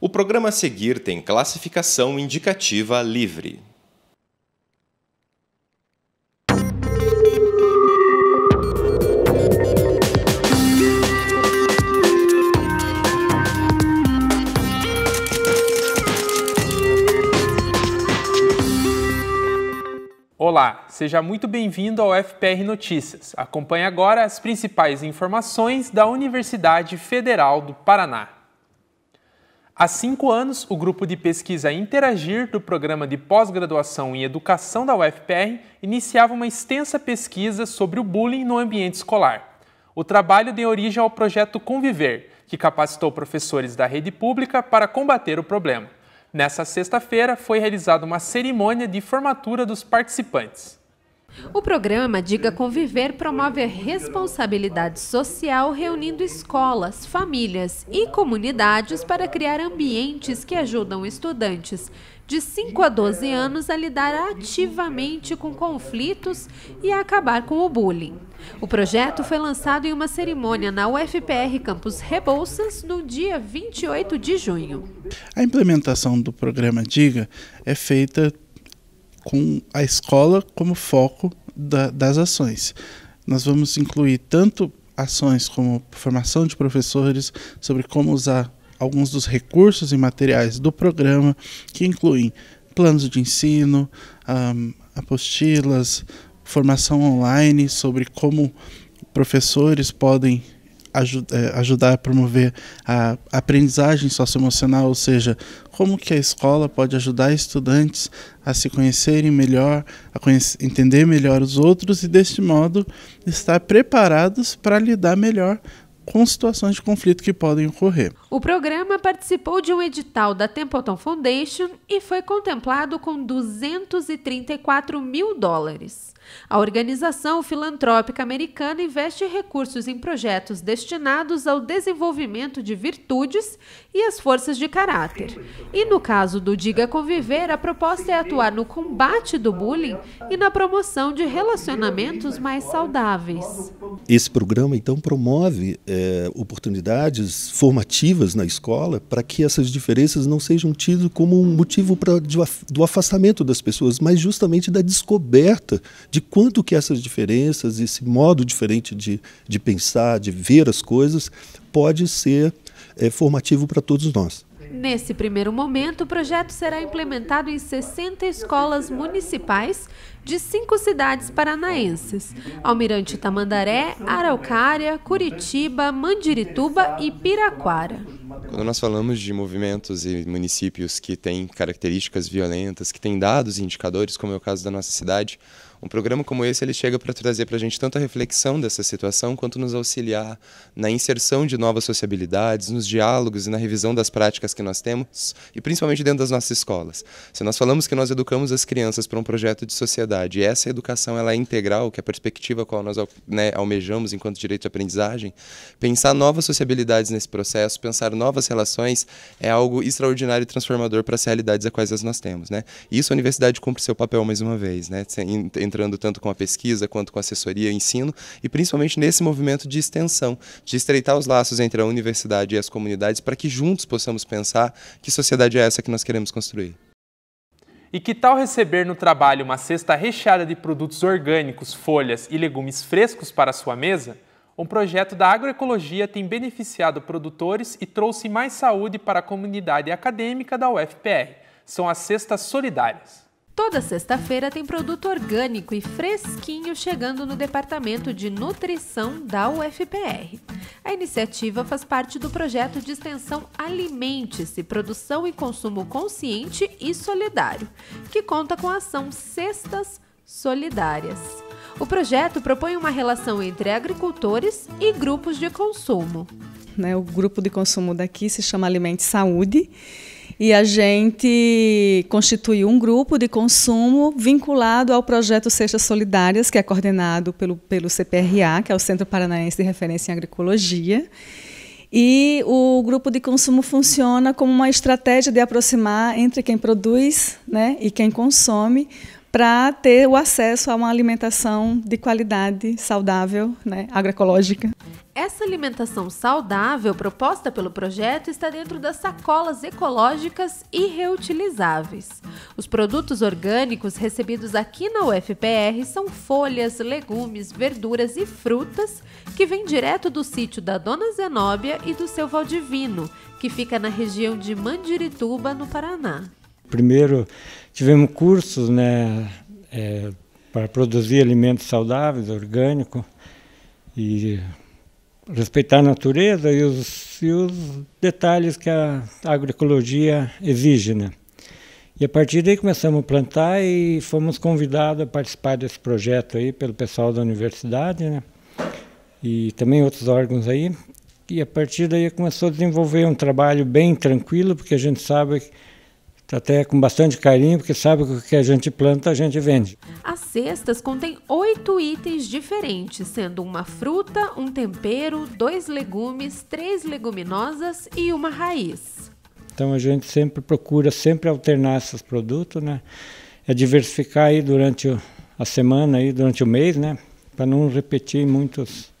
O programa a seguir tem classificação indicativa livre. Olá, seja muito bem-vindo ao FPR Notícias. Acompanhe agora as principais informações da Universidade Federal do Paraná. Há cinco anos, o grupo de pesquisa Interagir do Programa de Pós-Graduação em Educação da UFPR iniciava uma extensa pesquisa sobre o bullying no ambiente escolar. O trabalho deu origem ao projeto Conviver, que capacitou professores da rede pública para combater o problema. Nessa sexta-feira, foi realizada uma cerimônia de formatura dos participantes. O programa Diga Conviver promove a responsabilidade social reunindo escolas, famílias e comunidades para criar ambientes que ajudam estudantes de 5 a 12 anos a lidar ativamente com conflitos e a acabar com o bullying. O projeto foi lançado em uma cerimônia na UFPR Campus Rebouças no dia 28 de junho. A implementação do programa Diga é feita com a escola como foco da, das ações. Nós vamos incluir tanto ações como formação de professores sobre como usar alguns dos recursos e materiais do programa, que incluem planos de ensino, um, apostilas, formação online sobre como professores podem é, ajudar a promover a aprendizagem socioemocional, ou seja, como que a escola pode ajudar estudantes a se conhecerem melhor, a conhecer, entender melhor os outros e deste modo estar preparados para lidar melhor com situações de conflito que podem ocorrer. O programa participou de um edital da Templeton Foundation e foi contemplado com 234 mil dólares. A organização filantrópica americana investe recursos em projetos destinados ao desenvolvimento de virtudes e as forças de caráter. E no caso do Diga Conviver, a proposta é atuar no combate do bullying e na promoção de relacionamentos mais saudáveis. Esse programa, então, promove é, oportunidades formativas na escola para que essas diferenças não sejam tidas como um motivo pra, de, do afastamento das pessoas, mas justamente da descoberta de de quanto que essas diferenças, esse modo diferente de, de pensar, de ver as coisas, pode ser é, formativo para todos nós. Nesse primeiro momento, o projeto será implementado em 60 escolas municipais de cinco cidades paranaenses: Almirante Tamandaré, Araucária, Curitiba, Mandirituba e Piraquara. Quando nós falamos de movimentos e municípios que têm características violentas, que têm dados e indicadores, como é o caso da nossa cidade, um programa como esse ele chega para trazer para a gente tanto a reflexão dessa situação quanto nos auxiliar na inserção de novas sociabilidades, nos diálogos e na revisão das práticas que nós temos e principalmente dentro das nossas escolas. Se nós falamos que nós educamos as crianças para um projeto de sociedade e essa educação ela é integral, que é a perspectiva qual nós né, almejamos enquanto direito de aprendizagem, pensar novas sociabilidades nesse processo, pensar novas relações é algo extraordinário e transformador para as realidades a quais nós temos. Né? E isso a universidade cumpre seu papel mais uma vez, né? Entrando tanto com a pesquisa quanto com a assessoria e ensino, e principalmente nesse movimento de extensão, de estreitar os laços entre a universidade e as comunidades para que juntos possamos pensar que sociedade é essa que nós queremos construir. E que tal receber no trabalho uma cesta recheada de produtos orgânicos, folhas e legumes frescos para sua mesa? Um projeto da agroecologia tem beneficiado produtores e trouxe mais saúde para a comunidade acadêmica da UFPR. São as cestas solidárias. Toda sexta-feira tem produto orgânico e fresquinho chegando no Departamento de Nutrição da UFPR. A iniciativa faz parte do projeto de extensão Alimente-se Produção e Consumo Consciente e Solidário, que conta com a ação Cestas Solidárias. O projeto propõe uma relação entre agricultores e grupos de consumo. Né, o grupo de consumo daqui se chama Alimente Saúde e a gente constituiu um grupo de consumo vinculado ao projeto Cestas Solidárias, que é coordenado pelo, pelo CPRA, que é o Centro Paranaense de Referência em Agroecologia. E o grupo de consumo funciona como uma estratégia de aproximar entre quem produz né, e quem consome, para ter o acesso a uma alimentação de qualidade, saudável, né, agroecológica. Essa alimentação saudável proposta pelo projeto está dentro das sacolas ecológicas e reutilizáveis. Os produtos orgânicos recebidos aqui na UFPR são folhas, legumes, verduras e frutas que vêm direto do sítio da Dona Zenóbia e do seu Valdivino, que fica na região de Mandirituba, no Paraná. Primeiro, tivemos cursos né, é, para produzir alimentos saudáveis, orgânicos, e respeitar a natureza e os, e os detalhes que a agroecologia exige. Né? E a partir daí começamos a plantar e fomos convidados a participar desse projeto aí pelo pessoal da universidade, né? E também outros órgãos aí. E a partir daí começou a desenvolver um trabalho bem tranquilo, porque a gente sabe até com bastante carinho, porque sabe que o que a gente planta, a gente vende. As cestas contêm oito itens diferentes, sendo uma fruta, um tempero, dois legumes, três leguminosas e uma raiz. Então a gente sempre procura sempre alternar esses produtos, né? É diversificar aí durante a semana, aí, durante o mês, né? Para não repetir muitos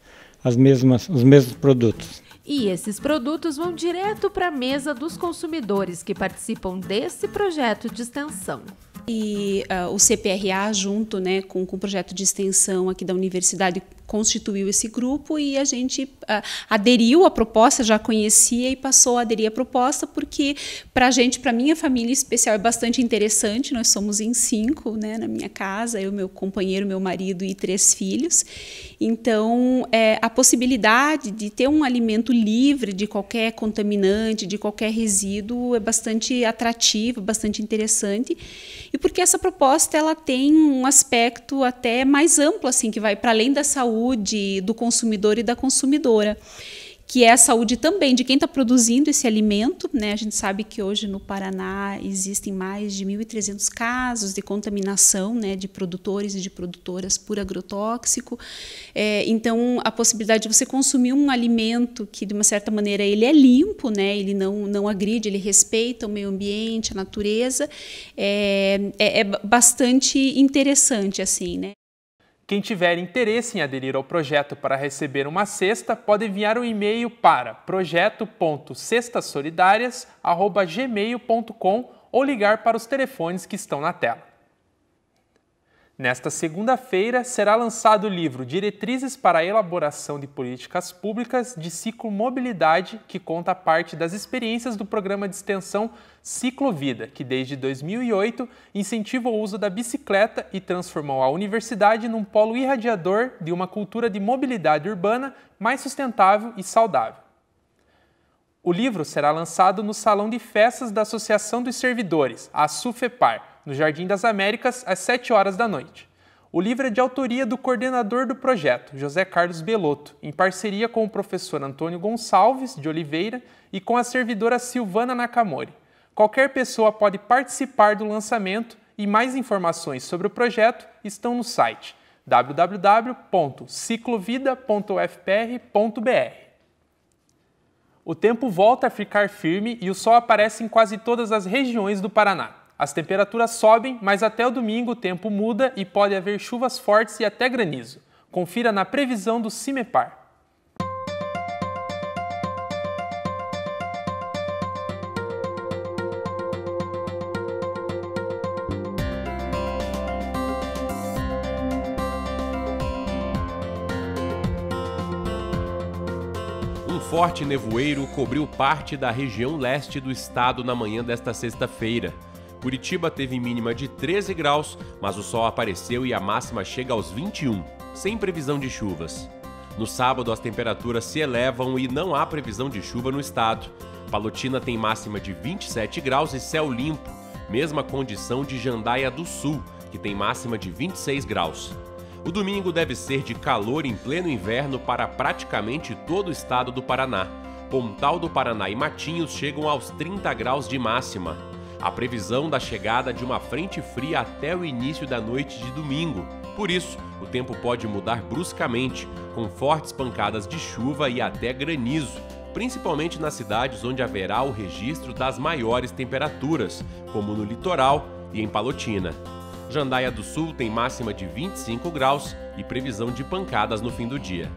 as mesmas, os mesmos produtos. E esses produtos vão direto para a mesa dos consumidores que participam desse projeto de extensão. E uh, o CPRA, junto né, com, com o projeto de extensão aqui da universidade, constituiu esse grupo e a gente aderiu à proposta, já conhecia e passou a aderir à proposta, porque para a gente, para minha família em especial, é bastante interessante. Nós somos em cinco né, na minha casa, eu, meu companheiro, meu marido e três filhos. Então, é, a possibilidade de ter um alimento livre de qualquer contaminante, de qualquer resíduo, é bastante atrativo, bastante interessante. E porque essa proposta ela tem um aspecto até mais amplo, assim, que vai para além da saúde saúde do consumidor e da consumidora que é a saúde também de quem está produzindo esse alimento. Né? A gente sabe que hoje no Paraná existem mais de 1.300 casos de contaminação né, de produtores e de produtoras por agrotóxico. É, então, a possibilidade de você consumir um alimento que, de uma certa maneira, ele é limpo, né? ele não, não agride, ele respeita o meio ambiente, a natureza, é, é, é bastante interessante. assim, né? Quem tiver interesse em aderir ao projeto para receber uma cesta, pode enviar um e-mail para projeto.cestasolidarias@gmail.com ou ligar para os telefones que estão na tela. Nesta segunda-feira será lançado o livro Diretrizes para a Elaboração de Políticas Públicas de Ciclo Mobilidade, que conta parte das experiências do programa de extensão Ciclovida, que desde 2008 incentiva o uso da bicicleta e transformou a universidade num polo irradiador de uma cultura de mobilidade urbana mais sustentável e saudável. O livro será lançado no Salão de Festas da Associação dos Servidores, a SUFEPAR, no Jardim das Américas, às 7 horas da noite. O livro é de autoria do coordenador do projeto, José Carlos Belotto, em parceria com o professor Antônio Gonçalves de Oliveira e com a servidora Silvana Nakamori. Qualquer pessoa pode participar do lançamento e mais informações sobre o projeto estão no site www.ciclovida.ufpr.br. O tempo volta a ficar firme e o sol aparece em quase todas as regiões do Paraná. As temperaturas sobem, mas até o domingo o tempo muda e pode haver chuvas fortes e até granizo. Confira na previsão do CIMEPAR. Um forte nevoeiro cobriu parte da região leste do estado na manhã desta sexta-feira. Curitiba teve mínima de 13 graus, mas o sol apareceu e a máxima chega aos 21, sem previsão de chuvas. No sábado, as temperaturas se elevam e não há previsão de chuva no estado. Palotina tem máxima de 27 graus e céu limpo, mesma condição de Jandaia do Sul, que tem máxima de 26 graus. O domingo deve ser de calor em pleno inverno para praticamente todo o estado do Paraná. Pontal do Paraná e Matinhos chegam aos 30 graus de máxima a previsão da chegada de uma frente fria até o início da noite de domingo. Por isso, o tempo pode mudar bruscamente, com fortes pancadas de chuva e até granizo, principalmente nas cidades onde haverá o registro das maiores temperaturas, como no litoral e em Palotina. Jandaia do Sul tem máxima de 25 graus e previsão de pancadas no fim do dia.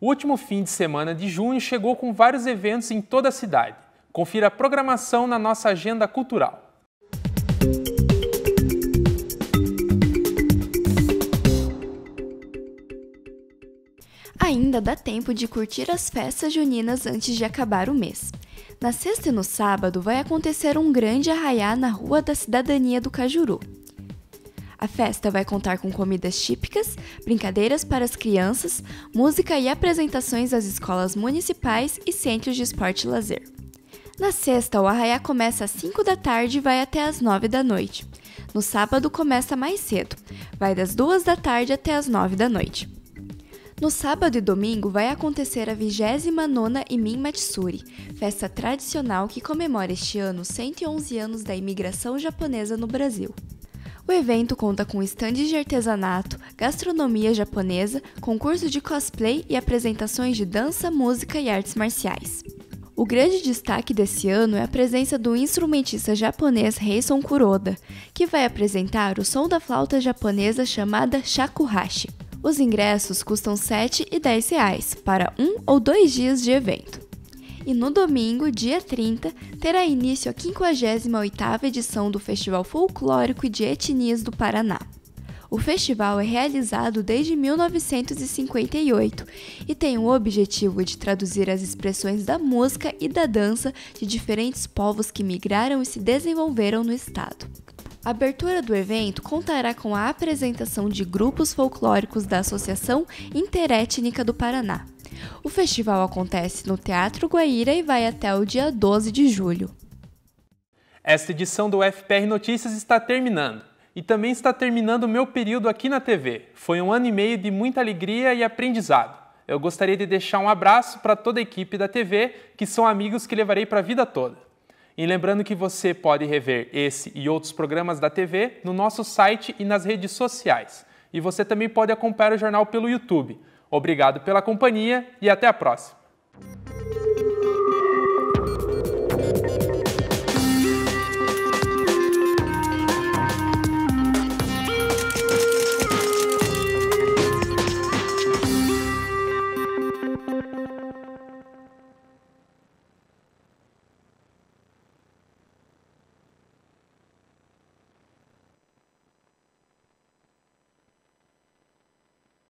O último fim de semana de junho chegou com vários eventos em toda a cidade. Confira a programação na nossa agenda cultural. Ainda dá tempo de curtir as festas juninas antes de acabar o mês. Na sexta e no sábado vai acontecer um grande arraiá na Rua da Cidadania do Cajuru. A festa vai contar com comidas típicas, brincadeiras para as crianças, música e apresentações das escolas municipais e centros de esporte e lazer. Na sexta, o arraiá começa às 5 da tarde e vai até às 9 da noite. No sábado começa mais cedo, vai das 2 da tarde até às 9 da noite. No sábado e domingo vai acontecer a 29ª Imin Matsuri, festa tradicional que comemora este ano 111 anos da imigração japonesa no Brasil. O evento conta com estandes de artesanato, gastronomia japonesa, concurso de cosplay e apresentações de dança, música e artes marciais. O grande destaque desse ano é a presença do instrumentista japonês Reison Kuroda, que vai apresentar o som da flauta japonesa chamada shakuhachi. Os ingressos custam R$ 7 e 10 reais para um ou dois dias de evento. E no domingo, dia 30, terá início a 58ª edição do Festival Folclórico e de Etnias do Paraná. O festival é realizado desde 1958 e tem o objetivo de traduzir as expressões da música e da dança de diferentes povos que migraram e se desenvolveram no estado. A abertura do evento contará com a apresentação de grupos folclóricos da Associação Interétnica do Paraná. O festival acontece no Teatro Guaíra e vai até o dia 12 de julho. Esta edição do FPR Notícias está terminando. E também está terminando o meu período aqui na TV. Foi um ano e meio de muita alegria e aprendizado. Eu gostaria de deixar um abraço para toda a equipe da TV, que são amigos que levarei para a vida toda. E lembrando que você pode rever esse e outros programas da TV no nosso site e nas redes sociais. E você também pode acompanhar o jornal pelo YouTube. Obrigado pela companhia e até a próxima.